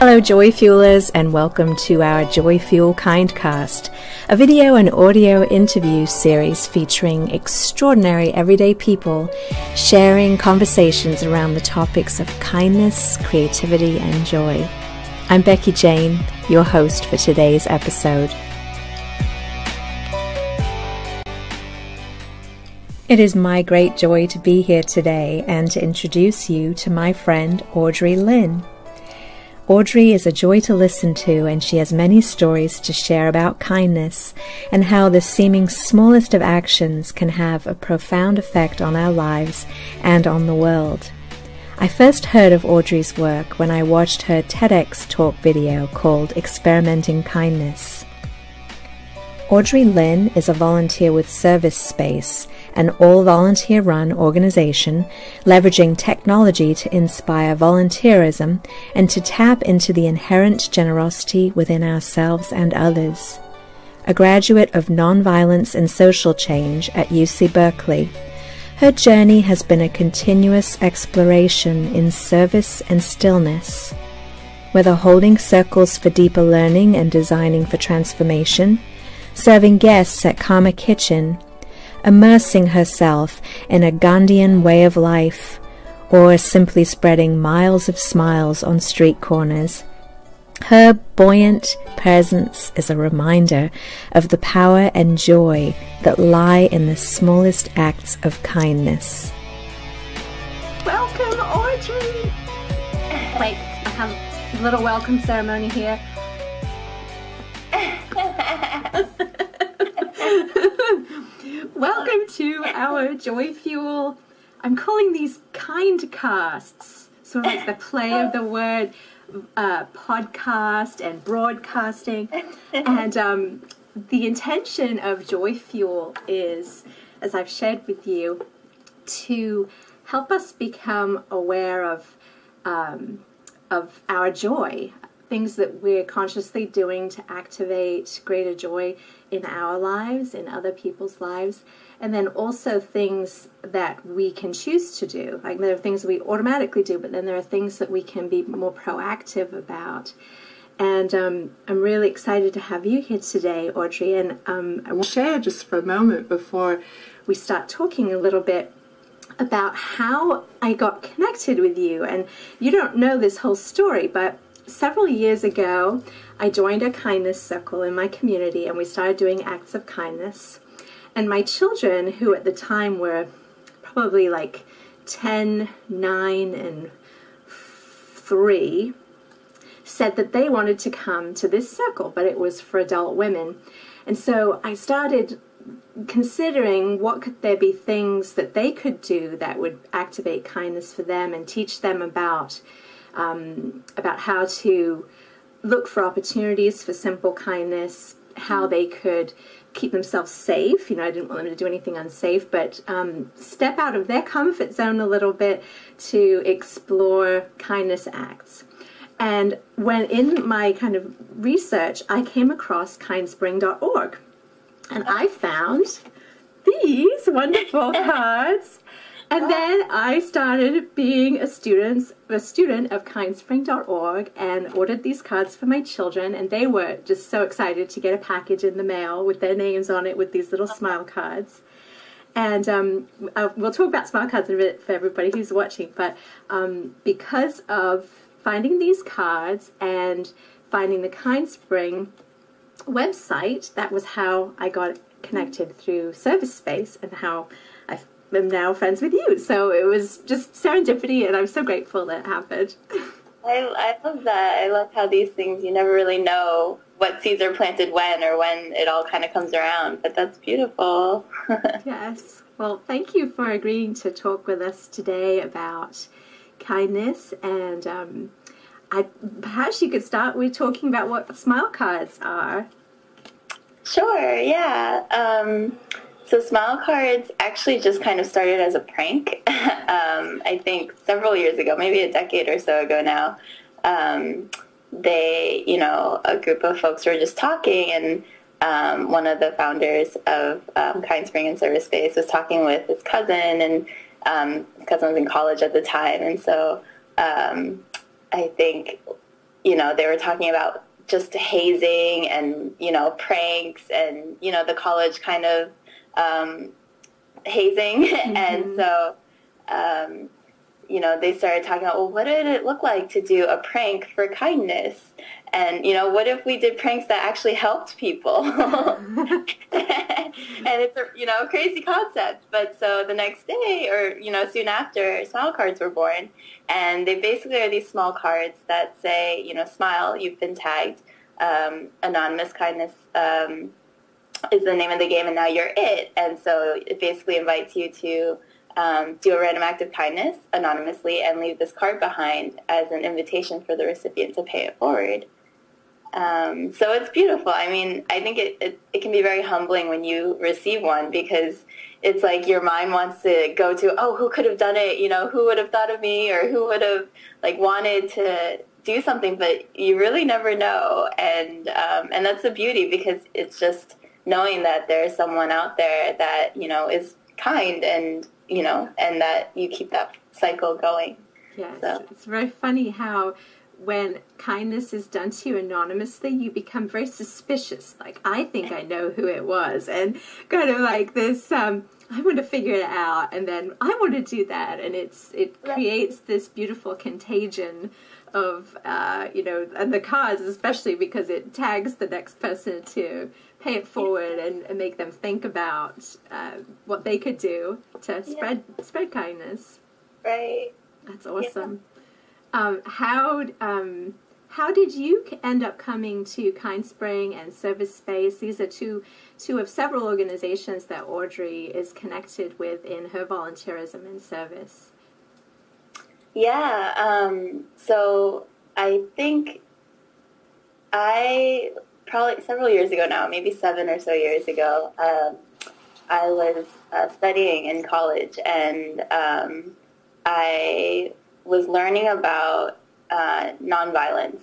Hello, Joy Fuelers, and welcome to our Joy Fuel Kindcast, a video and audio interview series featuring extraordinary everyday people sharing conversations around the topics of kindness, creativity, and joy. I'm Becky Jane, your host for today's episode. It is my great joy to be here today and to introduce you to my friend Audrey Lin. Audrey is a joy to listen to, and she has many stories to share about kindness and how the seeming smallest of actions can have a profound effect on our lives and on the world. I first heard of Audrey's work when I watched her TEDx talk video called Experiment in Kindness. Audrey Lin is a volunteer with Service Space an all volunteer run organization leveraging technology to inspire volunteerism and to tap into the inherent generosity within ourselves and others. A graduate of nonviolence and social change at UC Berkeley, her journey has been a continuous exploration in service and stillness. Whether holding circles for deeper learning and designing for transformation, serving guests at Karma Kitchen, immersing herself in a Gandhian way of life, or simply spreading miles of smiles on street corners. Her buoyant presence is a reminder of the power and joy that lie in the smallest acts of kindness. Welcome, Audrey! Wait, a little welcome ceremony here. Welcome to our Joy Fuel. I'm calling these kind casts, sort of like the play of the word uh, podcast and broadcasting. And um, the intention of Joy Fuel is, as I've shared with you, to help us become aware of um, of our joy, things that we're consciously doing to activate greater joy in our lives, in other people's lives, and then also things that we can choose to do. Like there are things we automatically do, but then there are things that we can be more proactive about. And um, I'm really excited to have you here today, Audrey. And um, I want to share just for a moment before we start talking a little bit about how I got connected with you. And you don't know this whole story, but several years ago, I joined a kindness circle in my community and we started doing acts of kindness. And my children, who at the time were probably like 10, 9, and 3, said that they wanted to come to this circle, but it was for adult women. And so I started considering what could there be things that they could do that would activate kindness for them and teach them about um, about how to look for opportunities for simple kindness, how they could keep themselves safe. You know, I didn't want them to do anything unsafe, but um, step out of their comfort zone a little bit to explore kindness acts. And when in my kind of research, I came across kindspring.org. And I found these wonderful cards and then I started being a student, a student of kindspring.org and ordered these cards for my children. And they were just so excited to get a package in the mail with their names on it with these little smile cards. And um, uh, we'll talk about smile cards in a bit for everybody who's watching. But um, because of finding these cards and finding the KindSpring website, that was how I got connected through Service Space and how am now friends with you. So it was just serendipity, and I'm so grateful that it happened. I, I love that. I love how these things, you never really know what seeds are planted when or when it all kind of comes around, but that's beautiful. yes. Well, thank you for agreeing to talk with us today about kindness and um, I, perhaps you could start with talking about what smile cards are. Sure, yeah. Um, so Smile Cards actually just kind of started as a prank. um, I think several years ago, maybe a decade or so ago now. Um, they, you know, a group of folks were just talking, and um, one of the founders of um, Kind Spring and Service Space was talking with his cousin, and um, his cousin was in college at the time, and so um, I think you know, they were talking about just hazing and, you know, pranks and, you know, the college kind of um, hazing. Mm-hmm. and so, um, you know, they started talking about, well, what did it look like to do a prank for kindness? And, you know, what if we did pranks that actually helped people? and it's a, you know, crazy concept. But so the next day or, you know, soon after, smile cards were born. And they basically are these small cards that say, you know, smile, you've been tagged. Um, anonymous kindness um, is the name of the game and now you're it. And so it basically invites you to um, do a random act of kindness anonymously and leave this card behind as an invitation for the recipient to pay it forward. Um, so it's beautiful. I mean, I think it, it, it, can be very humbling when you receive one because it's like your mind wants to go to, oh, who could have done it? You know, who would have thought of me or who would have like wanted to do something, but you really never know. And, um, and that's the beauty because it's just knowing that there's someone out there that, you know, is kind and you know, and that you keep that cycle going. Yes, so. it's very funny how when kindness is done to you anonymously, you become very suspicious. Like, I think I know who it was, and kind of like this. Um, I want to figure it out, and then I want to do that, and it's it creates this beautiful contagion of uh, you know, and the cause especially because it tags the next person to pay it forward and, and make them think about uh, what they could do to spread yeah. spread kindness. Right. That's awesome. Yeah. Um, how um, how did you end up coming to Kind Spring and Service Space? These are two two of several organizations that Audrey is connected with in her volunteerism and service. Yeah. Um, so I think I probably several years ago now, maybe seven or so years ago, um, I was uh, studying in college and um, I was learning about uh, nonviolence.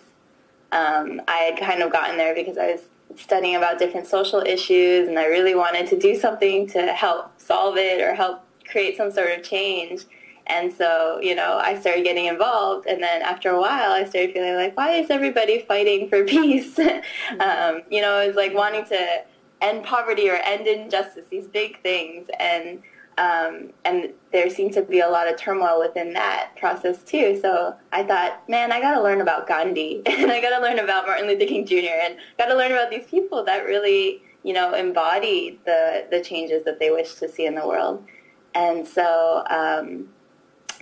Um, I had kind of gotten there because I was studying about different social issues and I really wanted to do something to help solve it or help create some sort of change. And so, you know, I started getting involved. And then after a while, I started feeling like, why is everybody fighting for peace? um, you know, it was like wanting to end poverty or end injustice, these big things. And, um, and there seemed to be a lot of turmoil within that process too. So I thought, man, I got to learn about Gandhi and I got to learn about Martin Luther King Jr. and got to learn about these people that really, you know, embody the, the changes that they wish to see in the world. And so, um,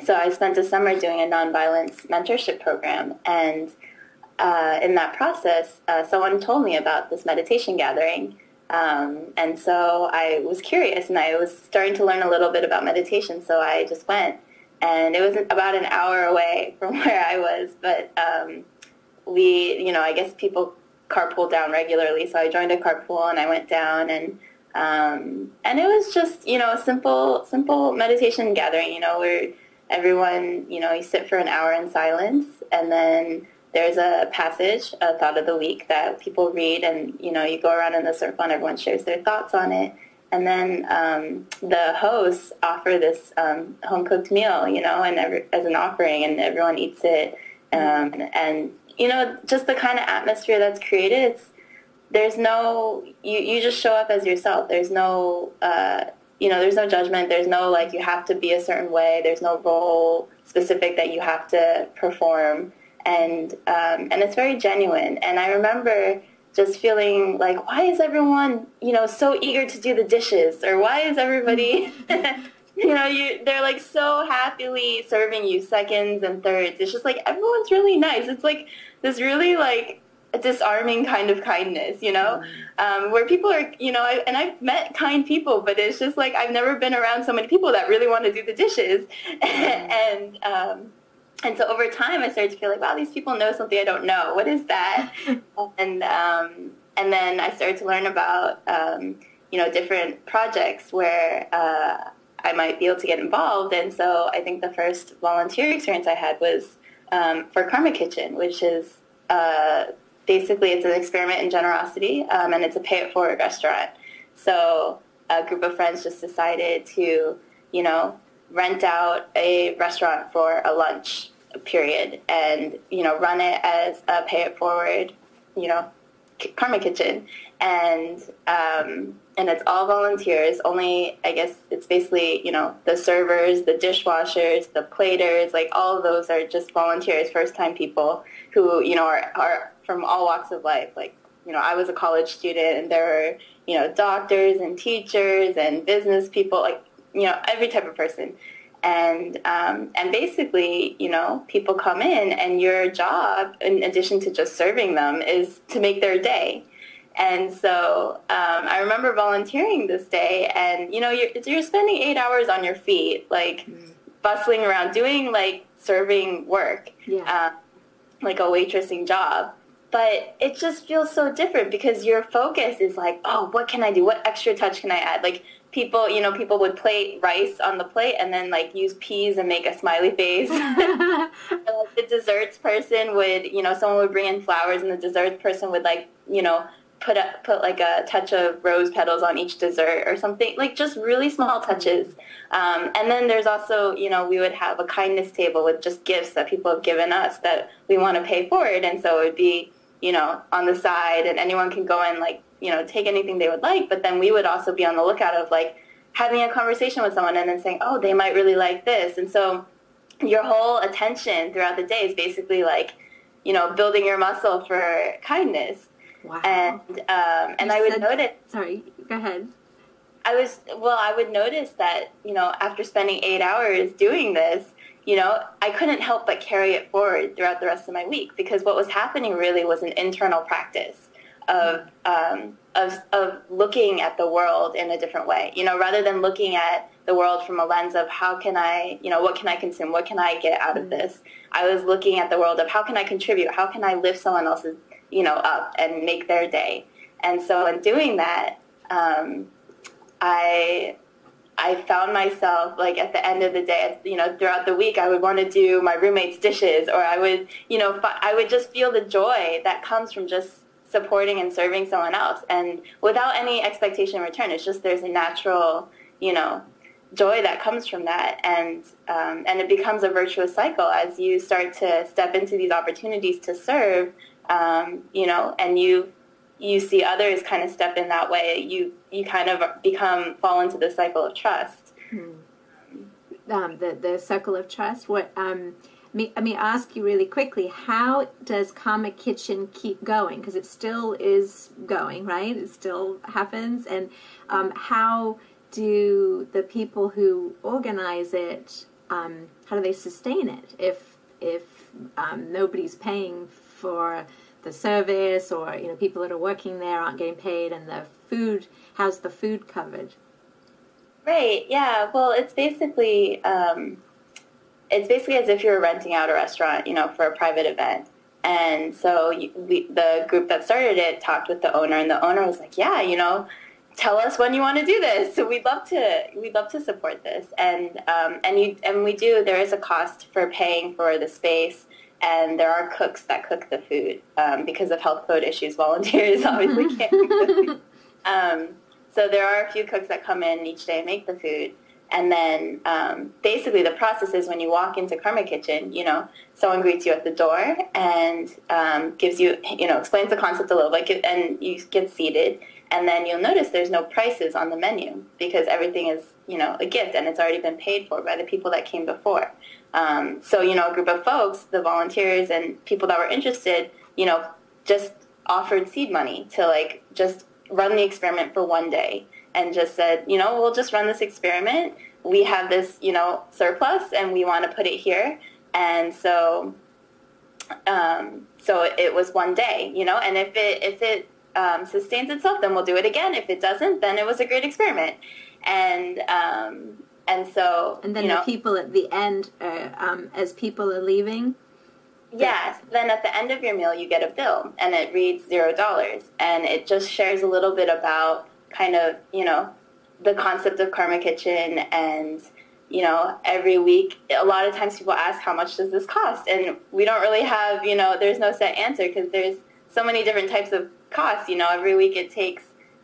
so I spent a summer doing a nonviolence mentorship program, and uh, in that process, uh, someone told me about this meditation gathering. Um, and so I was curious, and I was starting to learn a little bit about meditation. So I just went, and it was about an hour away from where I was. But um, we, you know, I guess people carpool down regularly, so I joined a carpool, and I went down and. Um, and it was just, you know, a simple, simple meditation gathering. You know, we're everyone, you know, you sit for an hour in silence and then there's a passage, a thought of the week that people read and, you know, you go around in the circle and everyone shares their thoughts on it. And then um, the hosts offer this um, home-cooked meal, you know, and every, as an offering and everyone eats it. Um, and, you know, just the kind of atmosphere that's created, it's, there's no, you, you just show up as yourself. There's no, uh, you know, there's no judgment. There's no like you have to be a certain way. There's no role specific that you have to perform, and um, and it's very genuine. And I remember just feeling like, why is everyone, you know, so eager to do the dishes, or why is everybody, you know, you they're like so happily serving you seconds and thirds. It's just like everyone's really nice. It's like this really like a disarming kind of kindness, you know, um, where people are, you know, I, and I've met kind people, but it's just like I've never been around so many people that really want to do the dishes, and um, and so over time I started to feel like, wow, these people know something I don't know. What is that? and um, and then I started to learn about um, you know different projects where. Uh, I might be able to get involved, and so I think the first volunteer experience I had was um, for Karma Kitchen, which is uh, basically it's an experiment in generosity, um, and it's a pay it forward restaurant. So a group of friends just decided to, you know, rent out a restaurant for a lunch period and you know run it as a pay it forward you know karma kitchen and um, and it's all volunteers only i guess it's basically you know the servers the dishwashers the platers like all of those are just volunteers first time people who you know are, are from all walks of life like you know i was a college student and there were you know doctors and teachers and business people like you know every type of person and um, and basically, you know, people come in, and your job, in addition to just serving them, is to make their day. And so um, I remember volunteering this day, and you know, you're, you're spending eight hours on your feet, like mm. bustling around, doing like serving work, yeah. uh, like a waitressing job. But it just feels so different because your focus is like, oh, what can I do? What extra touch can I add? Like people, you know, people would plate rice on the plate and then like use peas and make a smiley face. the desserts person would, you know, someone would bring in flowers and the desserts person would like, you know, put a, put like a touch of rose petals on each dessert or something like just really small touches. Um, and then there's also, you know, we would have a kindness table with just gifts that people have given us that we want to pay forward. And so it would be, you know, on the side and anyone can go and like you know, take anything they would like, but then we would also be on the lookout of like having a conversation with someone and then saying, oh, they might really like this. And so your whole attention throughout the day is basically like, you know, building your muscle for kindness. Wow. And um, and you I would said, notice. Sorry, go ahead. I was well. I would notice that you know after spending eight hours doing this, you know, I couldn't help but carry it forward throughout the rest of my week because what was happening really was an internal practice of, um, of, of looking at the world in a different way. You know, rather than looking at the world from a lens of how can I, you know, what can I consume? What can I get out of mm-hmm. this? I was looking at the world of how can I contribute? How can I lift someone else's, you know, up and make their day? And so in doing that, um, I I found myself like at the end of the day, you know, throughout the week, I would want to do my roommate's dishes, or I would, you know, I would just feel the joy that comes from just supporting and serving someone else. And without any expectation in return it's just there's a natural you know joy that comes from that. And um, and it becomes a virtuous cycle as you start to step into these opportunities to serve um, you know and you you see others kind of step in that way you you kind of become fall into the cycle of trust hmm. um, the the circle of trust what um me, let me ask you really quickly how does Karma Kitchen keep going? Because it still is going, right? It still happens. And um, how do the people who organize it, um, how do they sustain it if, if um, nobody's paying for the service or you know people that are working there aren't getting paid and the food how's the food covered right yeah well it's basically um, it's basically as if you're renting out a restaurant, you know, for a private event. And so we, the group that started it talked with the owner, and the owner was like, "Yeah, you know, tell us when you want to do this. So we'd love to we'd love to support this, and um, and you and we do. There is a cost for paying for the space, and there are cooks that cook the food um, because of health code issues. Volunteers obviously can't cook the food. Um, so there are a few cooks that come in each day and make the food. And then um, basically the process is when you walk into Karma Kitchen, you know, someone greets you at the door and um, gives you, you know, explains the concept a little bit, and you get seated. And then you'll notice there's no prices on the menu because everything is, you know, a gift and it's already been paid for by the people that came before. Um, so, you know, a group of folks, the volunteers and people that were interested, you know, just offered seed money to like just run the experiment for one day and just said, you know, we'll just run this experiment. We have this, you know, surplus and we want to put it here. And so, um, so it was one day, you know, and if it, if it um, sustains itself, then we'll do it again. If it doesn't, then it was a great experiment. And, um, and so, and then you know, the people at the end, uh, um, as people are leaving, Yes. Then at the end of your meal, you get a bill, and it reads zero dollars, and it just shares a little bit about kind of, you know, the concept of Karma Kitchen and, you know, every week, a lot of times people ask, how much does this cost? And we don't really have, you know, there's no set answer because there's so many different types of costs. You know, every week it takes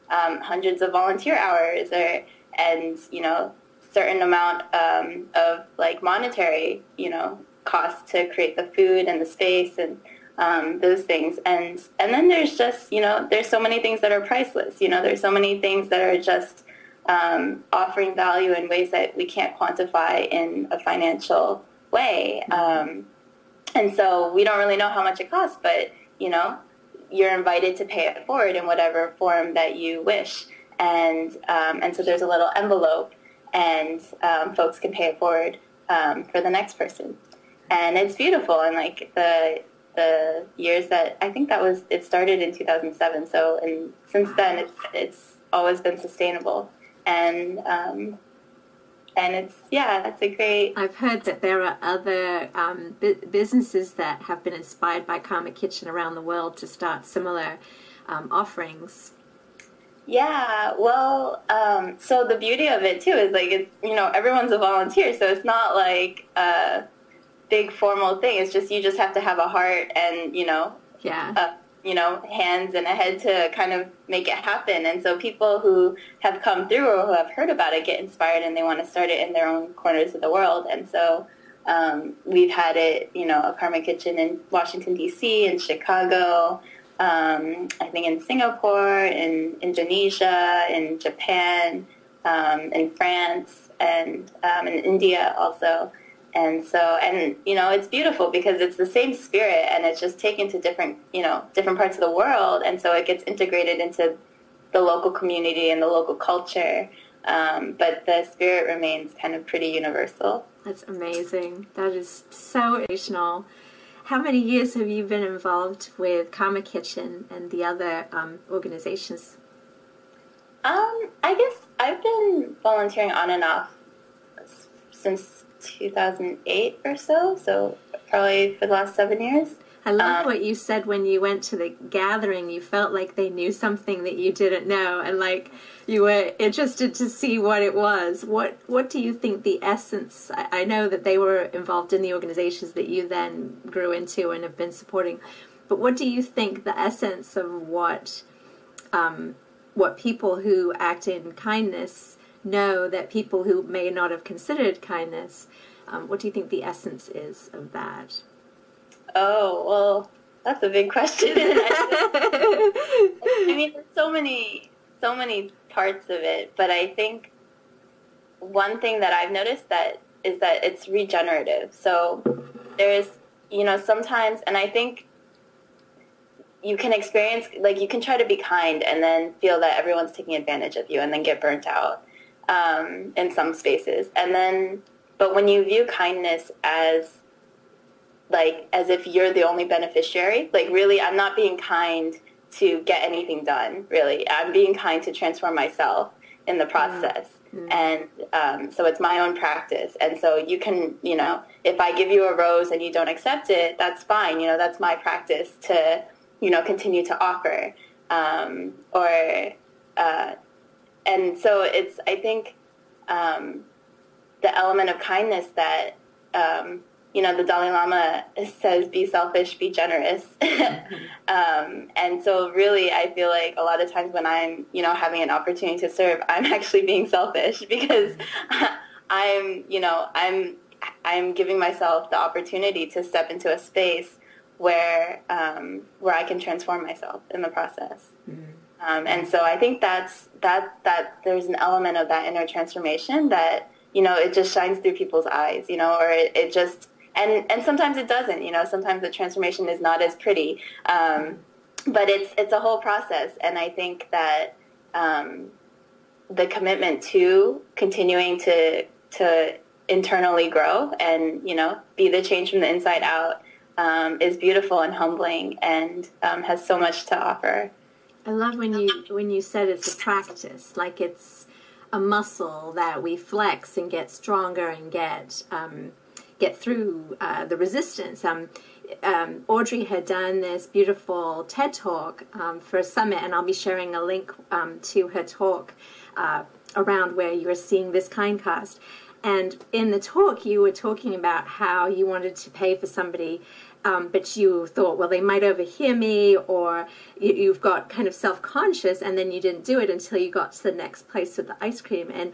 um, hundreds of volunteer hours or, and, you know, certain amount um, of like monetary, you know, cost to create the food and the space and um, those things. And and then there's just you know there's so many things that are priceless. You know there's so many things that are just um, offering value in ways that we can't quantify in a financial way. Um, and so we don't really know how much it costs, but you know you're invited to pay it forward in whatever form that you wish. And um, and so there's a little envelope, and um, folks can pay it forward um, for the next person. And it's beautiful, and like the the years that I think that was it started in 2007. So and since then it's it's always been sustainable, and um, and it's yeah, that's a great. I've heard that there are other um, bu- businesses that have been inspired by Karma Kitchen around the world to start similar um, offerings. Yeah, well, um, so the beauty of it too is like it's you know everyone's a volunteer, so it's not like a big formal thing. It's just you just have to have a heart and you know Yeah. uh, you know, hands and a head to kind of make it happen. And so people who have come through or who have heard about it get inspired and they want to start it in their own corners of the world. And so um, we've had it, you know, a Karma Kitchen in Washington, D.C., in Chicago, um, I think in Singapore, in Indonesia, in Japan, um, in France, and um, in India also. And so, and you know, it's beautiful because it's the same spirit, and it's just taken to different, you know, different parts of the world, and so it gets integrated into the local community and the local culture. Um, but the spirit remains kind of pretty universal. That's amazing. That is so educational. How many years have you been involved with Karma Kitchen and the other um, organizations? Um, I guess I've been volunteering on and off since 2008 or so, so probably for the last seven years. I love Um, what you said when you went to the gathering. You felt like they knew something that you didn't know, and like you were interested to see what it was. What What do you think the essence? I, I know that they were involved in the organizations that you then grew into and have been supporting, but what do you think the essence of what um, what people who act in kindness know that people who may not have considered kindness? Um, what do you think the essence is of that? Oh, well, that's a big question. I mean, there's so many, so many parts of it, but I think one thing that I've noticed that is that it's regenerative. So there's, you know, sometimes, and I think you can experience, like, you can try to be kind and then feel that everyone's taking advantage of you and then get burnt out um, in some spaces. And then, but when you view kindness as like as if you're the only beneficiary. Like really, I'm not being kind to get anything done. Really, I'm being kind to transform myself in the process. And um, so it's my own practice. And so you can, you know, if I give you a rose and you don't accept it, that's fine. You know, that's my practice to, you know, continue to offer. Um, or, uh, and so it's, I think, um, the element of kindness that um, you know the Dalai Lama says be selfish, be generous, um, and so really I feel like a lot of times when I'm you know having an opportunity to serve, I'm actually being selfish because I'm you know I'm I'm giving myself the opportunity to step into a space where um, where I can transform myself in the process. Um, and so I think that's that that there's an element of that inner transformation that you know it just shines through people's eyes, you know, or it, it just and and sometimes it doesn't, you know. Sometimes the transformation is not as pretty, um, but it's it's a whole process, and I think that um, the commitment to continuing to to internally grow and you know be the change from the inside out um, is beautiful and humbling and um, has so much to offer. I love when you when you said it's a practice, like it's a muscle that we flex and get stronger and get um, get through uh, the resistance. Um, um, Audrey had done this beautiful TED talk um, for a summit, and I'll be sharing a link um, to her talk uh, around where you are seeing this kind cast. And in the talk, you were talking about how you wanted to pay for somebody um, but you thought, well, they might overhear me, or you, you've got kind of self conscious, and then you didn't do it until you got to the next place with the ice cream. And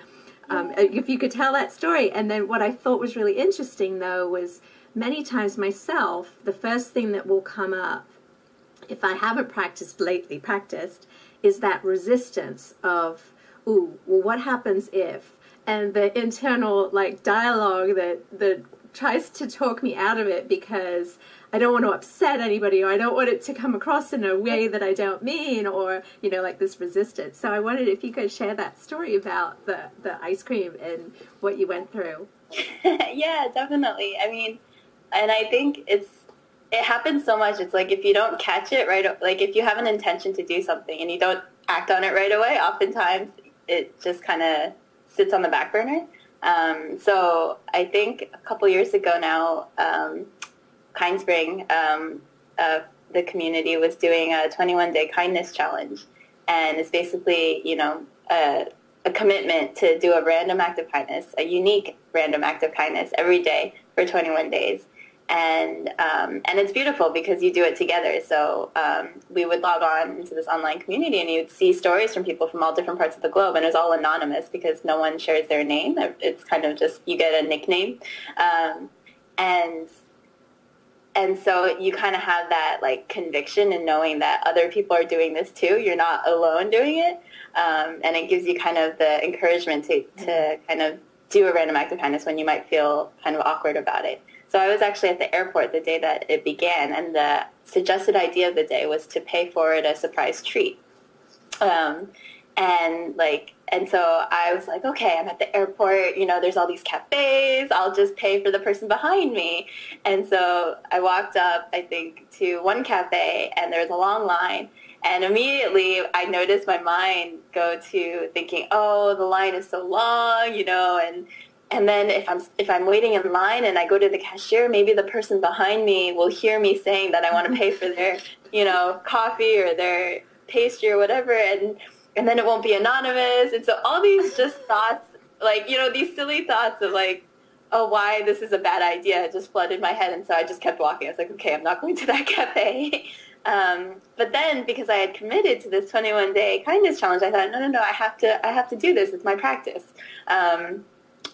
um, if you could tell that story. And then what I thought was really interesting, though, was many times myself, the first thing that will come up, if I haven't practiced lately, practiced, is that resistance of, ooh, well, what happens if? And the internal like dialogue that that tries to talk me out of it because I don't want to upset anybody or I don't want it to come across in a way that I don't mean or, you know, like this resistance. So I wondered if you could share that story about the, the ice cream and what you went through. yeah, definitely. I mean, and I think it's, it happens so much. It's like if you don't catch it right, like if you have an intention to do something and you don't act on it right away, oftentimes it just kind of sits on the back burner. Um, so I think a couple years ago now, um, Kind Spring, um, uh, the community was doing a 21 day kindness challenge. And it's basically, you know, a, a commitment to do a random act of kindness, a unique random act of kindness every day for 21 days. And um, and it's beautiful because you do it together. So um, we would log on into this online community, and you'd see stories from people from all different parts of the globe, and it was all anonymous because no one shares their name. It's kind of just you get a nickname, um, and and so you kind of have that like conviction and knowing that other people are doing this too. You're not alone doing it, um, and it gives you kind of the encouragement to to kind of do a random act of kindness when you might feel kind of awkward about it. So I was actually at the airport the day that it began, and the suggested idea of the day was to pay forward a surprise treat. Um, and like and so I was like, okay, I'm at the airport, you know, there's all these cafes, I'll just pay for the person behind me. And so I walked up, I think, to one cafe and there was a long line. And immediately I noticed my mind go to thinking, oh, the line is so long, you know, and and then if I'm if I'm waiting in line and I go to the cashier, maybe the person behind me will hear me saying that I want to pay for their, you know, coffee or their pastry or whatever and and then it won't be anonymous. And so all these just thoughts, like, you know, these silly thoughts of like, oh, why this is a bad idea just flooded my head. And so I just kept walking. I was like, okay, I'm not going to that cafe. Um, but then because I had committed to this 21 day kindness challenge, I thought, no, no, no, I have to, I have to do this. It's my practice. Um,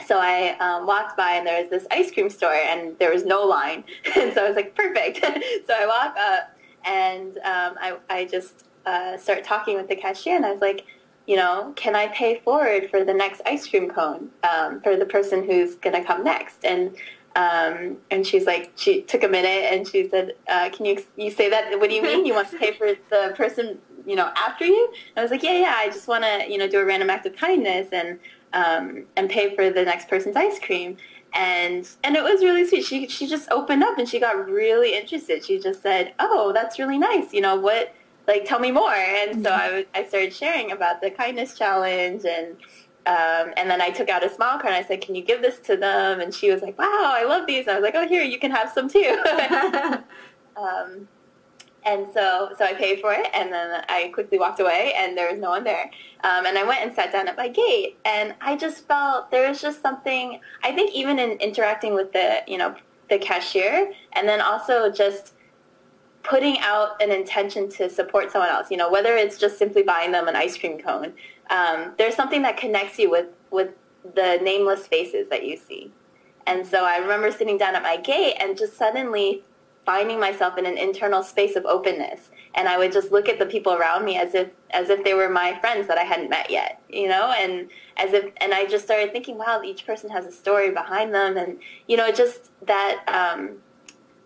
so I um, walked by and there was this ice cream store and there was no line. And so I was like, perfect. so I walk up and um, I, I just uh, start talking with the cashier, and I was like, you know, can I pay forward for the next ice cream cone um, for the person who's going to come next? And um, and she's like, she took a minute and she said, uh, can you you say that? What do you mean? You want to pay for the person, you know, after you? And I was like, yeah, yeah. I just want to, you know, do a random act of kindness and um, and pay for the next person's ice cream. And and it was really sweet. She she just opened up and she got really interested. She just said, oh, that's really nice. You know what? Like tell me more and so. I, I started sharing about the kindness challenge and um, and then I took out a smile card and I said, can you give this to them? And she was like, wow, I love these. And I was like, oh, here, you can have some too. um, and so, so I paid for it and then I quickly walked away and there was no one there. Um, and I went and sat down at my gate and I just felt there was just something, I think even in interacting with the, you know, the cashier and then also just putting out an intention to support someone else, you know, whether it's just simply buying them an ice cream cone, um, there's something that connects you with, with the nameless faces that you see. And so I remember sitting down at my gate and just suddenly finding myself in an internal space of openness. And I would just look at the people around me as if as if they were my friends that I hadn't met yet, you know, and as if and I just started thinking, wow, each person has a story behind them, and you know, just that um,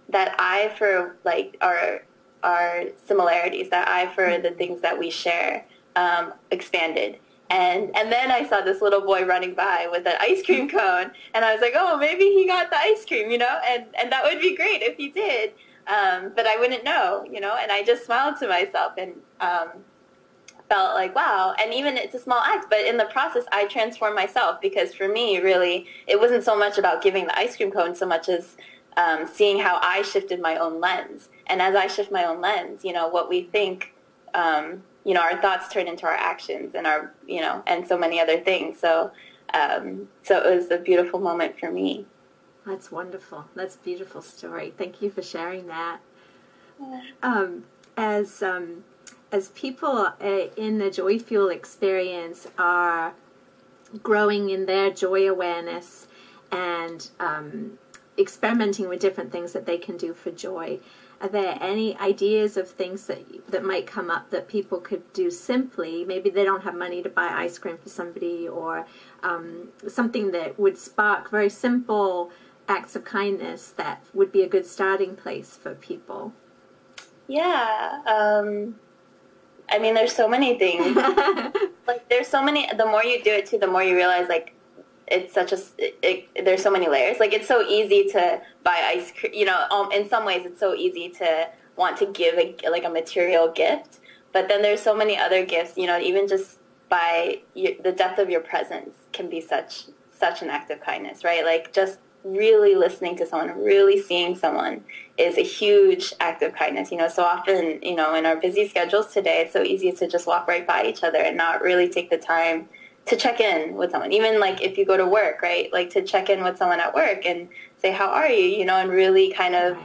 that eye for like our our similarities, that eye for the things that we share um, expanded. And and then I saw this little boy running by with an ice cream cone, and I was like, oh, maybe he got the ice cream, you know, and and that would be great if he did. Um, but I wouldn't know, you know, and I just smiled to myself and um, felt like, wow. And even it's a small act, but in the process, I transformed myself because for me, really, it wasn't so much about giving the ice cream cone so much as um, seeing how I shifted my own lens. And as I shift my own lens, you know, what we think, um, you know, our thoughts turn into our actions and our, you know, and so many other things. So, um, so it was a beautiful moment for me. That's wonderful. That's a beautiful story. Thank you for sharing that. Um, as um, as people uh, in the Joy Fuel experience are growing in their joy awareness and um, experimenting with different things that they can do for joy. Are there any ideas of things that that might come up that people could do simply? Maybe they don't have money to buy ice cream for somebody, or um, something that would spark very simple acts of kindness that would be a good starting place for people. Yeah. Um, I mean, there's so many things. like, there's so many. The more you do it, too, the more you realize, like, it's such a. It, it, there's so many layers. Like, it's so easy to buy ice cream. You know, um, in some ways, it's so easy to want to give a, like a material gift. But then there's so many other gifts. You know, even just by the depth of your presence can be such such an act of kindness, right? Like just really listening to someone, really seeing someone is a huge act of kindness. You know, so often, you know, in our busy schedules today, it's so easy to just walk right by each other and not really take the time to check in with someone. Even like if you go to work, right? Like to check in with someone at work and say, how are you? You know, and really kind of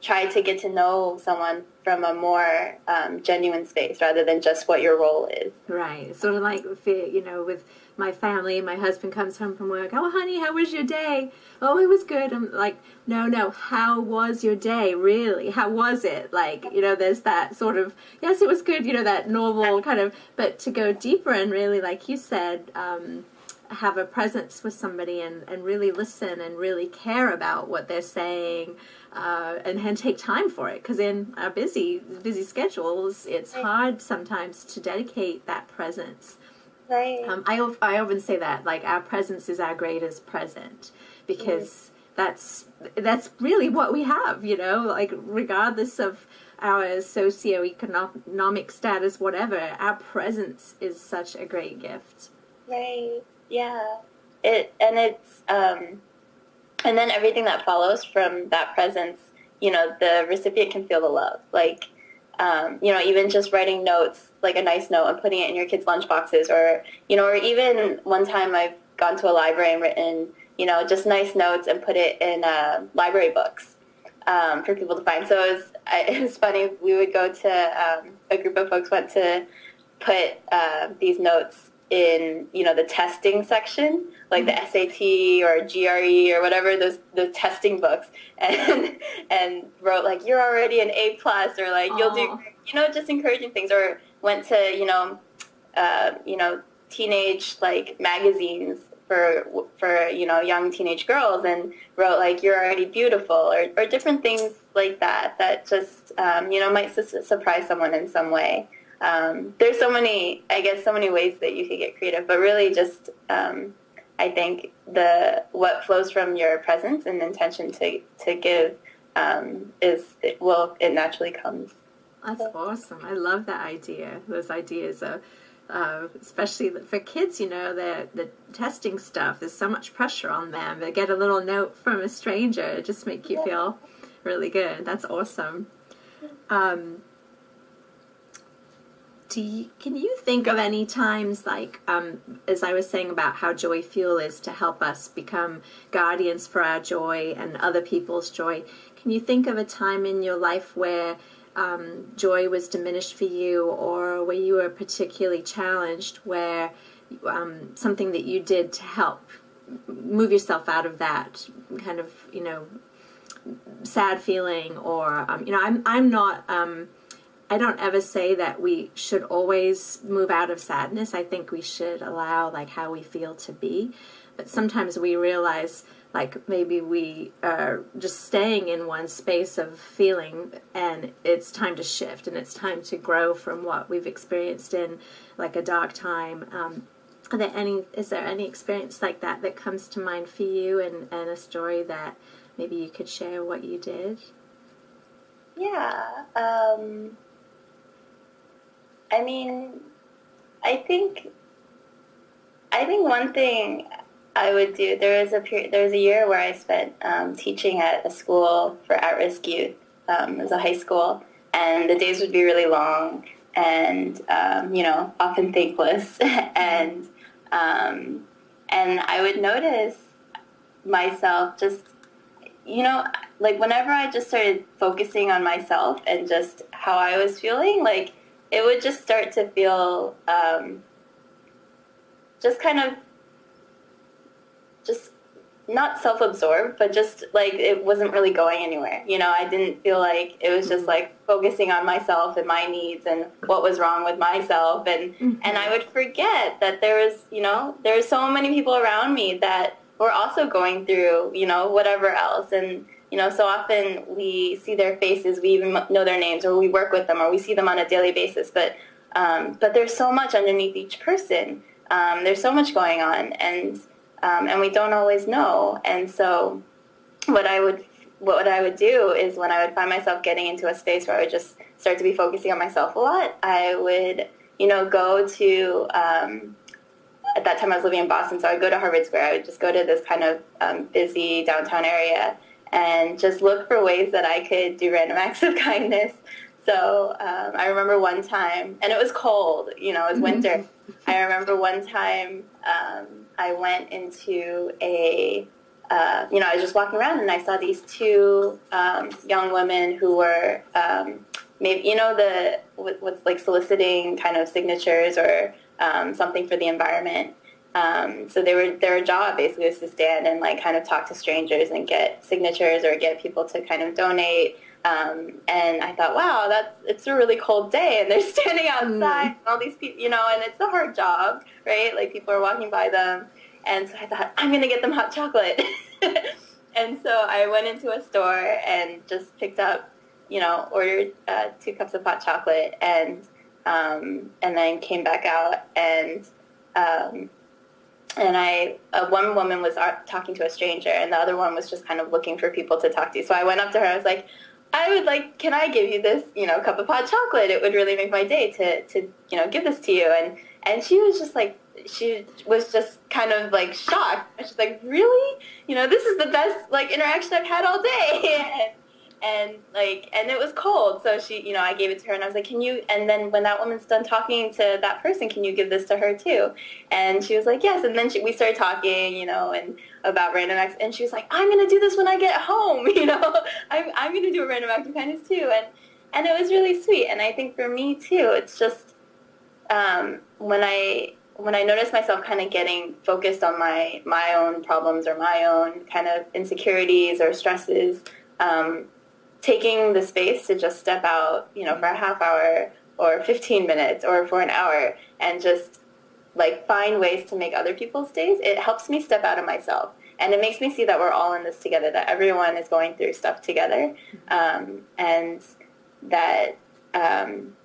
try to get to know someone from a more um, genuine space rather than just what your role is. Right. Sort of like, you know, with my family, my husband comes home from work. Oh, honey, how was your day? Oh, it was good. I'm like, no, no, how was your day? Really? How was it? Like, you know, there's that sort of, yes, it was good, you know, that normal kind of, but to go deeper and really, like you said, um, have a presence with somebody and, and really listen and really care about what they're saying uh, and, and take time for it because in our busy busy schedules it's hard sometimes to dedicate that presence Right. Um, I, I often say that, like, our presence is our greatest present because mm. that's that's really what we have, you know, like, regardless of our socioeconomic status, whatever, our presence is such a great gift. Right. Yeah. It and it's um, and then everything that follows from that presence, you know, the recipient can feel the love. Like um, you know, even just writing notes, like a nice note and putting it in your kids' lunch boxes or, you know, or even one time I've gone to a library and written, you know, just nice notes and put it in uh, library books um, for people to find. So it was, it was funny. We would go to, um, a group of folks went to put uh, these notes in, you know, the testing section like the SAT or GRE or whatever those the testing books and and wrote like you're already an A plus or like Aww. you'll do you know just encouraging things or went to you know uh, you know teenage like magazines for for you know young teenage girls and wrote like you're already beautiful or, or different things like that that just um, you know might su- surprise someone in some way um, there's so many i guess so many ways that you could get creative but really just um, I think the what flows from your presence and intention to to give um, is it, well it naturally comes. That's awesome. I love that idea. Those ideas of. Uh, especially for kids, you know, the the testing stuff. There's so much pressure on them. They get a little note from a stranger, It just make you feel really good. That's awesome. Um, do you, can you think of any times like um, as i was saying about how joy fuel is to help us become guardians for our joy and other people's joy can you think of a time in your life where um, joy was diminished for you or where you were particularly challenged where um, something that you did to help move yourself out of that kind of you know sad feeling or um, you know i'm i'm not um, I don't ever say that we should always move out of sadness. I think we should allow like how we feel to be. But sometimes we realize like maybe we are just staying in one space of feeling and it's time to shift and it's time to grow from what we've experienced in like a dark time. Um, are there any is there any experience like that that comes to mind for you and, and a story that maybe you could share what you did? Yeah. Um I mean, I think, I think one thing I would do. There was a period, there was a year where I spent um, teaching at a school for at-risk youth. Um, it was a high school, and the days would be really long, and um, you know, often thankless, and um, and I would notice myself just, you know, like whenever I just started focusing on myself and just how I was feeling, like it would just start to feel um, just kind of not self-absorbed, but just like it wasn't really going anywhere. You know, I didn't feel like it was just like focusing on myself and my needs and what was wrong with myself, and mm-hmm. and I would forget that there was, you know, there were so many people around me that were also going through, you know, whatever else, and you know, so often we see their faces, we even know their names, or we work with them, or we see them on a daily basis, but um, but there's so much underneath each person. Um, there's so much going on, and um, and we don't always know. And so, what I would what I would do is when I would find myself getting into a space where I would just start to be focusing on myself a lot, I would you know go to um, at that time I was living in Boston, so I would go to Harvard Square. I would just go to this kind of um, busy downtown area and just look for ways that I could do random acts of kindness. So um, I remember one time, and it was cold, you know, it was winter. I remember one time um, I went into a, uh, you know, I was just walking around and I saw these two um, young women who were um, maybe, you know, the what's like soliciting kind of signatures or um, something for the environment. Um, so they were their job basically was to stand and like kind of talk to strangers and get signatures or get people to kind of donate. Um, and I thought, wow, that's it's a really cold day, and they're standing mm. outside, mm. and all these people, you know, and it's a hard job, right? Like people are walking by them, and so I thought, I'm gonna get them hot chocolate. and so I went into a store and just picked up, you know, ordered uh, two cups of hot chocolate, and um, and then came back out and. Um, and I, uh, one woman was talking to a stranger, and the other one was just kind of looking for people to talk to. So I went up to her. I was like, I would like, can I give you this, you know, cup of hot chocolate? It would really make my day to, to, you know, give this to you. And, and she was just like, she was just kind of like shocked. She's like, really? You know, this is the best like interaction I've had all day. and like and it was cold. So she you know i gave it to her and i was like can you and then when that woman's done talking to that person can you give this to her too? And she was like yes. And then she, we started talking you know and about random acts and she was like i'm going to do this when i get home you know? I'm, I'm going to do a random act of kindness too and and it was really sweet. And i think for me too it's just um, when i when I notice myself kind of getting focused on my my own problems or my own kind of insecurities or stresses, um, taking the space to just step out, you know, for a half hour or 15 minutes or for an hour and just like find ways to make other people's days, it helps me step out of myself. And it makes me see that we're all in this together, that everyone is going through stuff together, um, and that, um,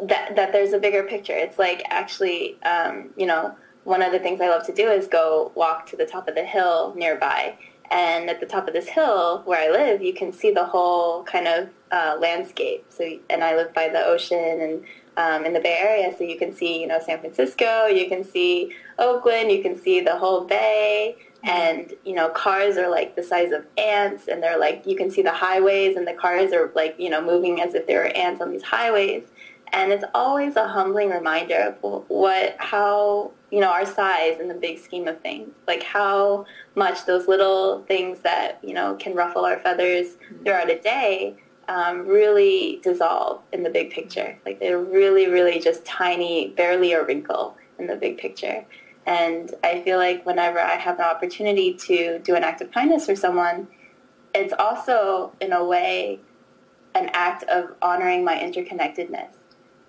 that that there's a bigger picture. It's like actually, um, you know, one of the things I love to do is go walk to the top of the hill nearby and at the top of this hill where I live, you can see the whole kind of uh, landscape. So, and I live by the ocean and um, in the Bay Area, so you can see, you know, San Francisco, you can see Oakland, you can see the whole bay, mm-hmm. and you know, cars are like the size of ants, and they're like you can see the highways, and the cars are like you know moving as if they were ants on these highways, and it's always a humbling reminder of what how you know our size in the big scheme of things. Like how much those little things that you know can ruffle our feathers throughout a day um, really dissolve in the big picture. Like they're really really just tiny barely a wrinkle in the big picture. And i feel like whenever i have the opportunity to do an act of kindness for someone it's also in a way an act of honoring my interconnectedness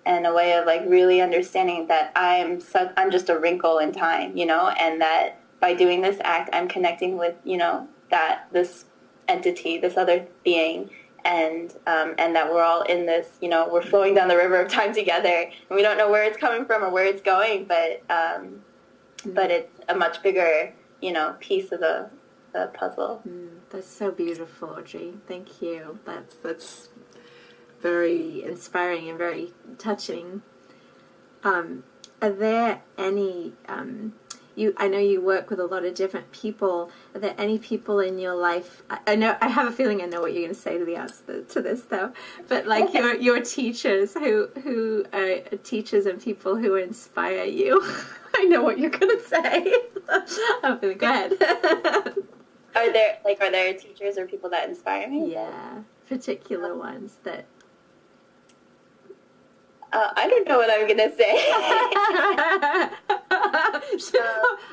and a way of like really understanding that I'm I'm just a wrinkle in time, you know, and that by doing this act, I'm connecting with you know that this entity, this other being, and um, and that we're all in this, you know, we're flowing down the river of time together, and we don't know where it's coming from or where it's going, but um, but it's a much bigger, you know, piece of the the puzzle. Mm, that's so beautiful, Audrey. Thank you. That's that's very inspiring and very touching. Um, are there any um, you? I know you work with a lot of different people. Are there any people in your life? I, I know I have a feeling I know what you're going to say to the answer to this, though. But like your your teachers, who who are teachers and people who inspire you. I know what you're going to say. I'm feeling go ahead. are there like are there teachers or people that inspire me? Yeah, particular ones that uh, I don't know what I'm gonna say. so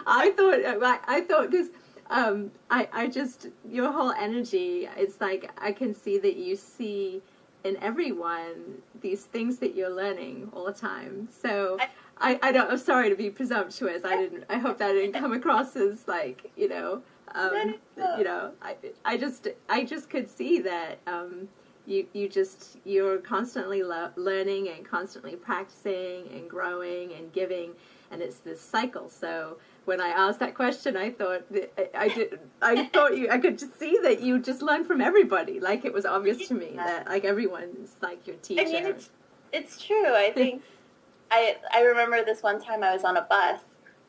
I thought I thought because um, I I just your whole energy. It's like I can see that you see in everyone these things that you're learning all the time. So. I, I don't. I'm sorry to be presumptuous. I didn't. I hope that didn't come across as like you know, um, you know. I I just I just could see that um, you you just you're constantly lo- learning and constantly practicing and growing and giving, and it's this cycle. So when I asked that question, I thought that I, did. I thought you. I could just see that you just learn from everybody. Like it was obvious to me that like everyone's like your teacher. I mean, it's, it's true. I think. I I remember this one time I was on a bus,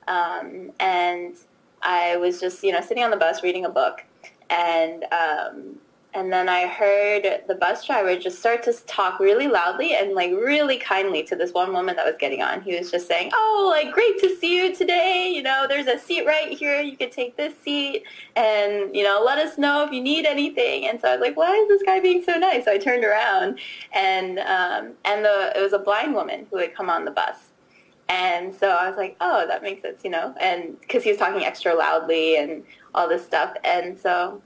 um, and I was just you know sitting on the bus reading a book, and um, and then I heard the bus driver just start to talk really loudly and like really kindly to this one woman that was getting on. He was just saying, "Oh, like great to see you today. You know, there's a seat right here. You could take this seat, and you know, let us know if you need anything." And so I was like, "Why is this guy being so nice?" So I turned around, and um, and the it was a blind woman who had come on the bus. And so I was like, oh, that makes sense, you know, and because he was talking extra loudly and all this stuff. And so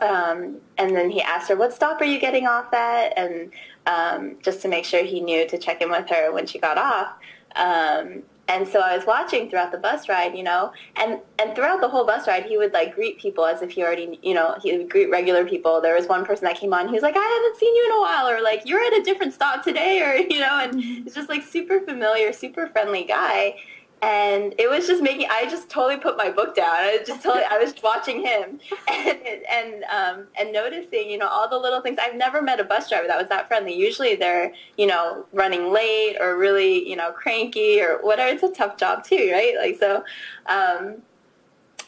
um, and then he asked her, what stop are you getting off at? And um, just to make sure he knew to check in with her when she got off. Um, and so I was watching throughout the bus ride, you know, and, and throughout the whole bus ride, he would like greet people as if he already, you know, he would greet regular people. There was one person that came on, he was like, I haven't seen you in a while, or like, you're at a different stop today, or, you know, and he's just like super familiar, super friendly guy and it was just making i just totally put my book down. I just totally i was watching him. And and um and noticing you know all the little things. I've never met a bus driver that was that friendly. Usually they're you know running late or really you know cranky or whatever. It's a tough job too right? Like so um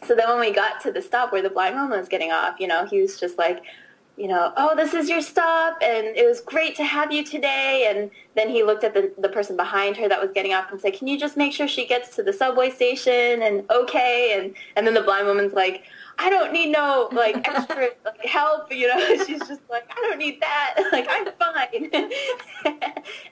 so then when we got to the stop where the blind woman was getting off you know he was just like you know, oh, this is your stop, and it was great to have you today. And then he looked at the, the person behind her that was getting off and said, can you just make sure she gets to the subway station and okay? And, and then the blind woman's like, I don't need no like extra like, help, you know. She's just like, I don't need that. Like I'm fine.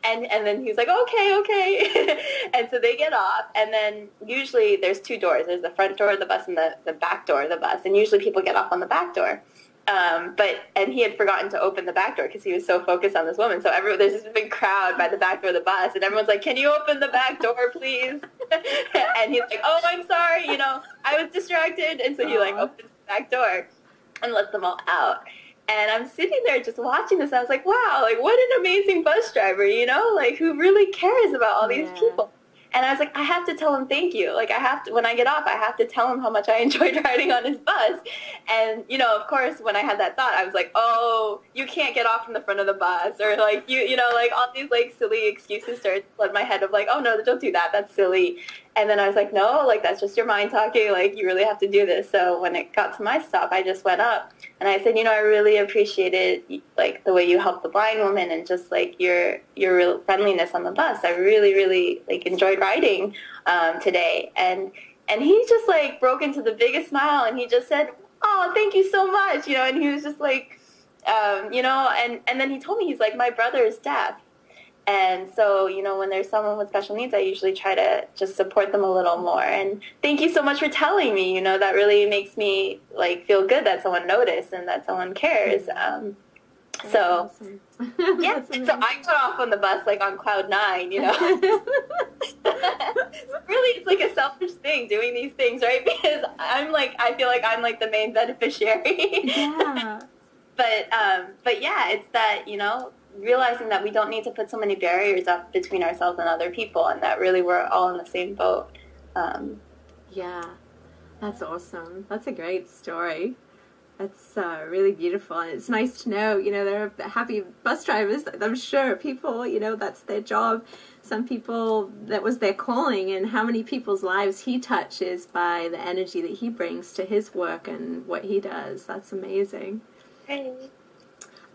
and and then he's like, okay, okay. and so they get off, and then usually there's two doors. There's the front door of the bus and the the back door of the bus, and usually people get off on the back door. Um, but and he had forgotten to open the back door because he was so focused on this woman. So everyone, there's this big crowd by the back door of the bus, and everyone's like, "Can you open the back door, please?" and he's like, "Oh, I'm sorry. You know, I was distracted." And so he like opens the back door and lets them all out. And I'm sitting there just watching this. I was like, "Wow! Like, what an amazing bus driver! You know, like who really cares about all these yeah. people." And I was like, I have to tell him thank you. Like I have to, when I get off, I have to tell him how much I enjoyed riding on his bus. And, you know, of course, when I had that thought, I was like, oh, you can't get off from the front of the bus. Or like, you, you know, like all these like silly excuses started to flood my head of like, oh no, don't do that. That's silly. And then I was like, no, like that's just your mind talking. Like you really have to do this. So when it got to my stop, I just went up and I said, you know, I really appreciated like the way you helped the blind woman and just like your your real friendliness on the bus. I really, really like enjoyed riding um, today. And and he just like broke into the biggest smile and he just said, oh, thank you so much, you know. And he was just like, um, you know, and and then he told me he's like, my brother is deaf and so, you know, when there's someone with special needs, I usually try to just support them a little more. And thank you so much for telling me. You know, that really makes me like feel good that someone noticed and that someone cares. Um, so, awesome. yeah. So I got off on the bus like on cloud nine. You know, really, it's like a selfish thing doing these things, right? Because I'm like, I feel like I'm like the main beneficiary. Yeah. but um, but yeah, it's that you know realizing that we don't need to put so many barriers up between ourselves and other people, and that really we're all in the same boat. Um, yeah, that's awesome. That's a great story. That's uh, really beautiful, and it's nice to know. You know, there are happy bus drivers. I'm sure people, you know, that's their job. Some people that was their calling, and how many people's lives he touches by the energy that he brings to his work and what he does. That's amazing. Hey.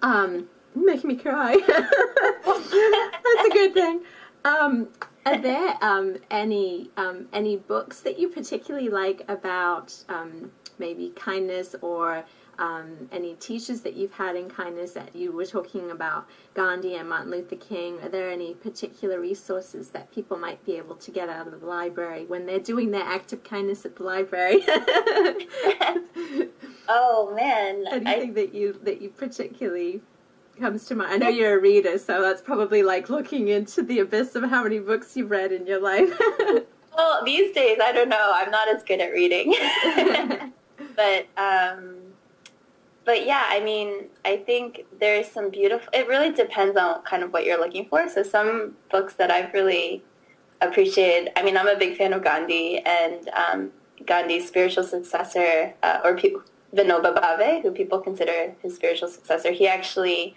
Um, making me cry. That's a good thing. Um, are there um, any um, any books that you particularly like about um, maybe kindness or um, any teachers that you've had in kindness that you were talking about Gandhi and Martin Luther King. Are there any particular resources that people might be able to get out of the library when they're doing their act of kindness at the library? oh man, anything I... that you that you particularly comes to mind? I know you're a reader, so that's probably like looking into the abyss of how many books you've read in your life. well, these days I don't know. I'm not as good at reading, but. Um, but yeah, I mean, I think there's some beautiful. It really depends on kind of what you're looking for. So some books that I've really appreciated. I mean, I'm a big fan of Gandhi and um, Gandhi's spiritual successor, uh, or people, Vinoba Bhave, who people consider his spiritual successor. He actually,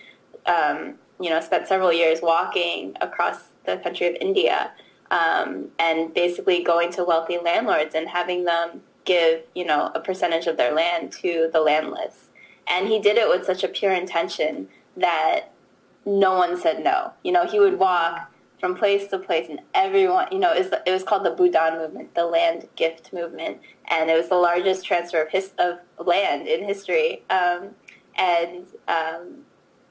um, you know, spent several years walking across the country of India um, and basically going to wealthy landlords and having them give, you know, a percentage of their land to the landless and he did it with such a pure intention that no one said no. You know, he would walk from place to place, and everyone, you know, it was, it was called the Bhoodan movement, the land gift movement, and it was the largest transfer of his, of land in history. Um, and um,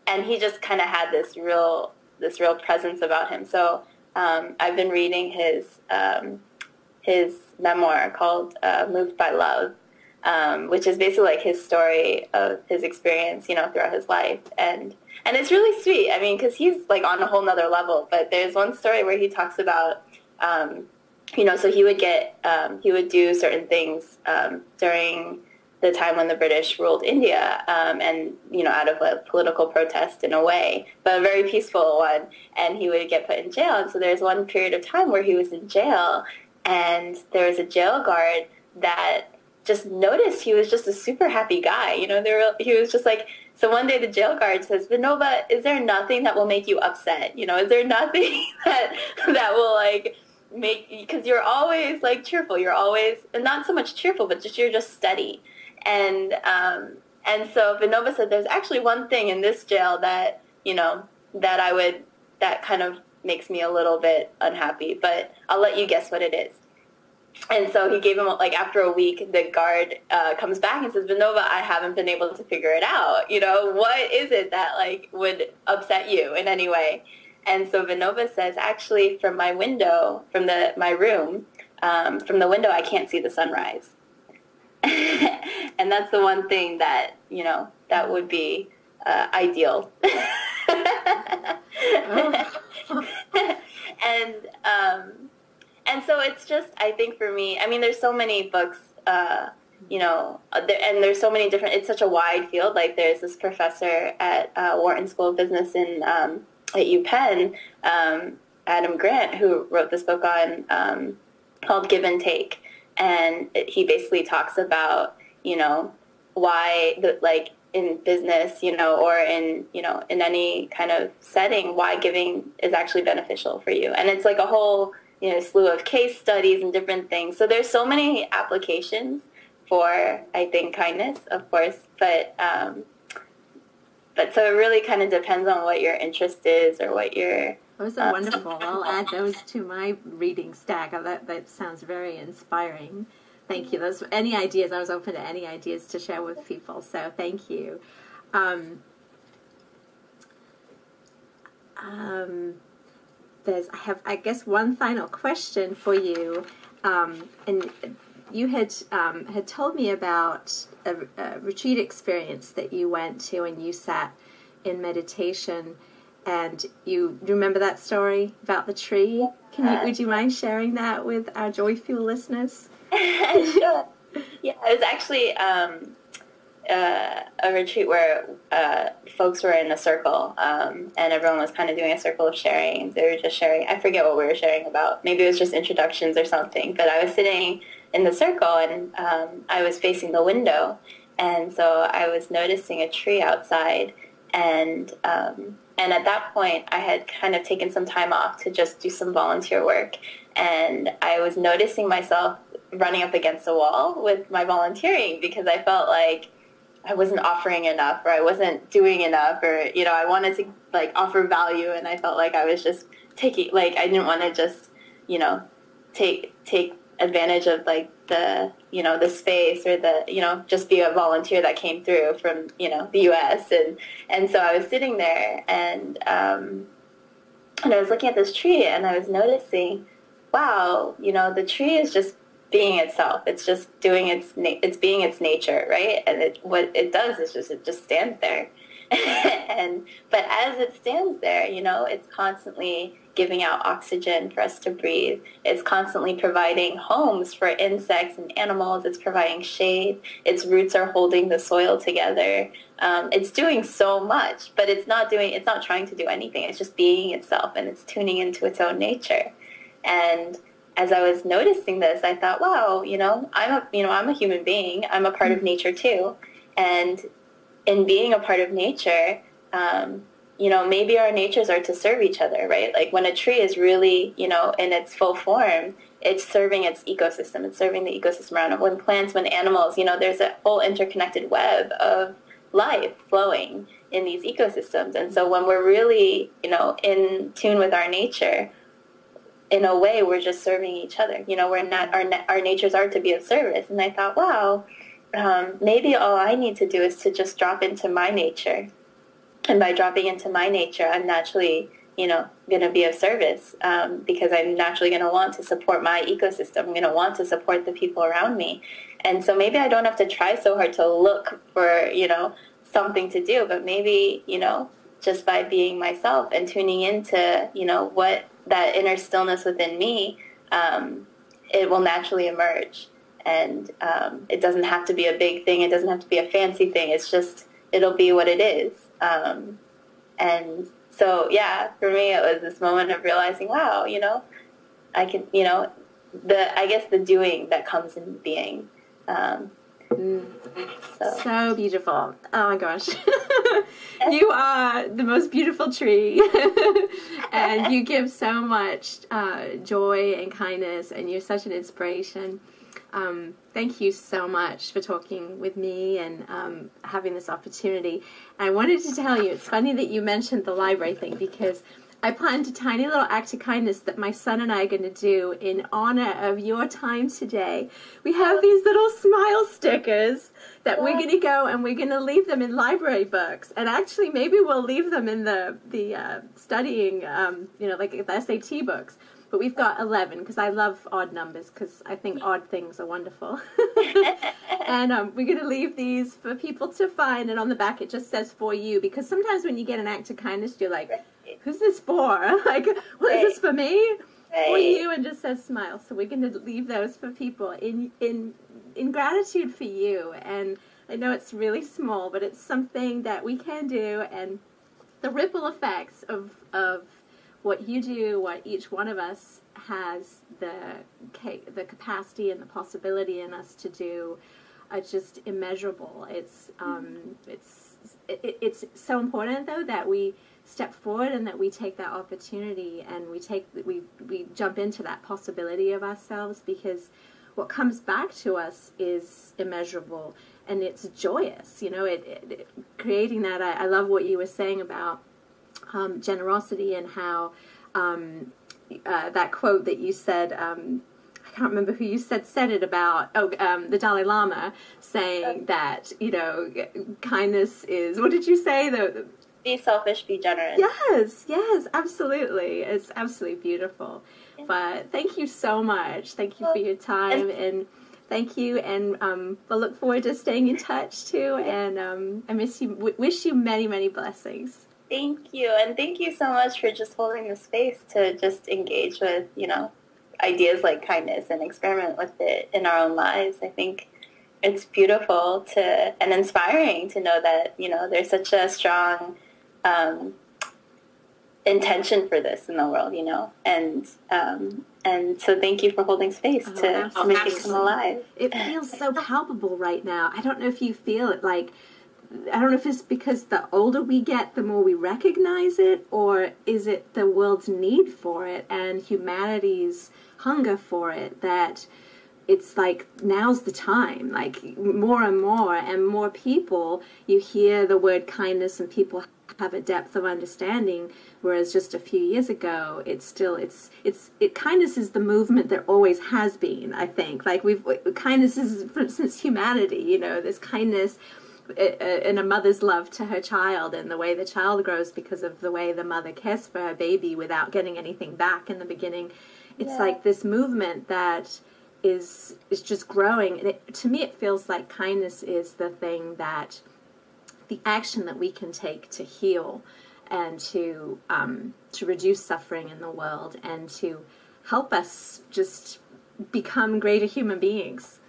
and he just kind of had this real this real presence about him. So um, I've been reading his um, his memoir called uh, Moved by Love, um, which is basically like his story of his experience, you know, throughout his life. And and it's really sweet. I mean, because he's like on a whole nother level. But there's one story where he talks about, um, you know, so he would get um, he would do certain things um, during the time when the British ruled India, um, and you know, out of a political protest in a way, but a very peaceful one. And he would get put in jail. And so there's one period of time where he was in jail, and there was a jail guard that just noticed he was just a super happy guy. You know, there he was just like. So one day the jail guard says, "Vinoba, is there nothing that will make you upset? You know, is there nothing that that will like make because you're always like cheerful. You're always and not so much cheerful, but just you're just steady." And um, and so Vinoba said, "There's actually one thing in this jail that you know that I would that kind of makes me a little bit unhappy, but I'll let you guess what it is." and so he gave him like after a week the guard uh, comes back and says Vinoba I haven't been able to figure it out. You know what is it that like would upset you in any way? And so Vinoba says actually from my window from the my room um, from the window I can't see the sunrise and that's the one thing that you know that would be uh, ideal and um, and so it's just I think for me, I mean, there's so many books, uh, you know, uh, and there's so many different. It's such a wide field. Like there's this professor at uh, Wharton School of Business in um, at UPenn, um, Adam Grant, who wrote this book on um, called Give and Take, and he basically talks about you know why the like in business, you know, or in, you know, in any kind of setting, why giving is actually beneficial for you. And it's like a whole you know, slew of case studies and different things. So there's so many applications for, I think, kindness, of course, but um, but so it really kind of depends on what your interest is or what your. Those are uh, wonderful. I'll add those to my reading stack. That that sounds very inspiring. Thank you. Those any ideas? I was open to any ideas to share with people. So thank you. Um, um, there's I have I guess one final question for you, um, and you had um, had told me about a, a, retreat experience that you went to and you sat in meditation, and you remember that story about the tree. Can you would you mind sharing that with our Joyfuel listeners? sure. Yeah, it was actually um, uh, a retreat where uh, folks were in a circle um, and everyone was kind of doing a circle of sharing. They were just sharing. I forget what we were sharing about. Maybe it was just introductions or something. But I was sitting in the circle and um, I was facing the window, and so I was noticing a tree outside. And um, and at that point, I had kind of taken some time off to just do some volunteer work, and I was noticing myself running up against a wall with my volunteering because I felt like I wasn't offering enough or I wasn't doing enough or you know I wanted to like offer value. And I felt like I was just taking like I didn't want to just you know take take advantage of like the you know the space or the you know just be a volunteer that came through from you know the U.S. and and so I was sitting there and um, and I was looking at this tree and I was noticing, wow, you know the tree is just being itself. It's just doing its na- it's being its nature, right? And it, what it does is just it just stands there. and but as it stands there, you know, it's constantly giving out oxygen for us to breathe. It's constantly providing homes for insects and animals. It's providing shade. Its roots are holding the soil together. Um, it's doing so much, but it's not doing. It's not trying to do anything. It's just being itself, and it's tuning into its own nature. And as I was noticing this, I thought, wow, you know, I'm a, you know, I'm a human being. I'm a part of nature too, and in being a part of nature, um, you know, maybe our natures are to serve each other, right? Like when a tree is really, you know, in its full form, it's serving its ecosystem. It's serving the ecosystem around it. When plants, when animals, you know, there's a whole interconnected web of life flowing in these ecosystems. And so when we're really, you know, in tune with our nature, in a way, we're just serving each other. You know, we're not, our, our natures are to be of service. And I thought, wow, um, maybe all I need to do is to just drop into my nature and by dropping into my nature, I'm naturally, you know, going to be of service um, because I'm naturally going to want to support my ecosystem. I'm going to want to support the people around me. And so maybe I don't have to try so hard to look for, you know, something to do, but maybe, you know, just by being myself and tuning into, you know, what that inner stillness within me, um, it will naturally emerge. And um, it doesn't have to be a big thing. It doesn't have to be a fancy thing. It's just, it'll be what it is. Um, and so, yeah, for me, it was this moment of realizing, wow, you know, I can, you know, the I guess the doing that comes in being. Um, mm. so. so. beautiful. Oh my gosh. you are the most beautiful tree. and you give so much uh, joy and kindness, and you're such an inspiration. Um, thank you so much for talking with me and um, having this opportunity. And I wanted to tell you, it's funny that you mentioned the library thing because I planned a tiny little act of kindness that my son and I are going to do in honor of your time today. We have these little smile stickers that we're going to go and we're going to leave them in library books. And actually, maybe we'll leave them in the the uh, studying, um, you know, like the SAT books but we've got 11 because I love odd numbers because I think odd things are wonderful. and um, we're going to leave these for people to find. And on the back, it just says for you because sometimes when you get an act of kindness, you're like, who's this for? like, what is this for me? For you, and just says smile. So we're going to leave those for people in in in gratitude for you. And I know it's really small, but it's something that we can do, and the ripple effects of of what you do, what each one of us has the the capacity and the possibility in us to do, are just immeasurable. It's um, it's it, it's so important though that we step forward and that we take that opportunity and we take we we jump into that possibility of ourselves because what comes back to us is immeasurable and it's joyous you know it, it, it creating that I, I, love what you were saying about um, generosity and how um, uh, that quote that you said. Um, I can't remember who you said said it about. Oh, um, the Dalai Lama saying that you know kindness is. What did you say? The, be selfish, be generous. Yes, yes, absolutely. It's absolutely beautiful. Yeah. But thank you so much. Thank you well, for your time and thank you and um, we'll look forward to staying in touch too and um, i miss you w- wish you many many blessings Thank you. And thank you so much for just holding the space to just engage with, you know, ideas like kindness and experiment with it in our own lives. I think it's beautiful to and inspiring to know that, you know, there's such a strong um, intention for this in the world, you know, and um, and so thank you for holding space oh, to, to make it come alive. It feels so palpable right now. I don't know if you feel it like I don't know if it's because the older we get, the more we recognize it, or is it the world's need for it and humanity's hunger for it that it's like now's the time. Like more and more and more people, you hear the word kindness and people have a depth of understanding whereas just a few years ago it's still it's it's it kindness is the movement that always has been i think like we've kindness is since humanity you know this kindness in a mother's love to her child and the way the child grows because of the way the mother cares for her baby without getting anything back in the beginning it's yeah. like this movement that is is just growing and it, to me it feels like kindness is the thing that the action that we can take to heal and to um, to reduce suffering in the world and to help us just become greater human beings.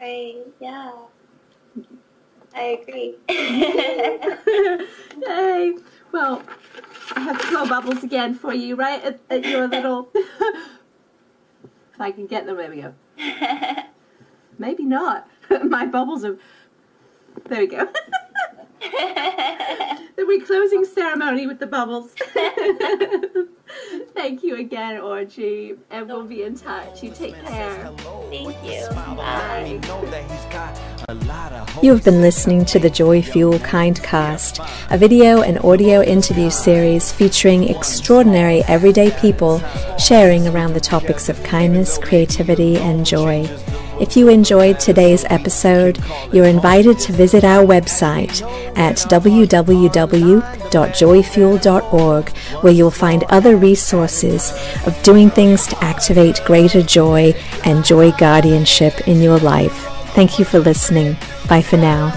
Right. Yeah. I agree. Yay. Well, I have to blow bubbles again for you, right? At, at your little. if I can get them, there we go. Maybe not. My bubbles are. There we go. The closing ceremony with the bubbles. Thank you again, Audrey, and we'll be in touch. You take care. Thank you. Bye. You have been listening to the Joyfuel Kindcast, a video and audio interview series featuring extraordinary everyday people sharing around the topics of kindness, creativity, and joy. If you enjoyed today's episode, you're invited to visit our website at www.joyfuel.org, where you'll find other resources of doing things to activate greater joy and joy guardianship in your life. Thank you for listening. Bye for now.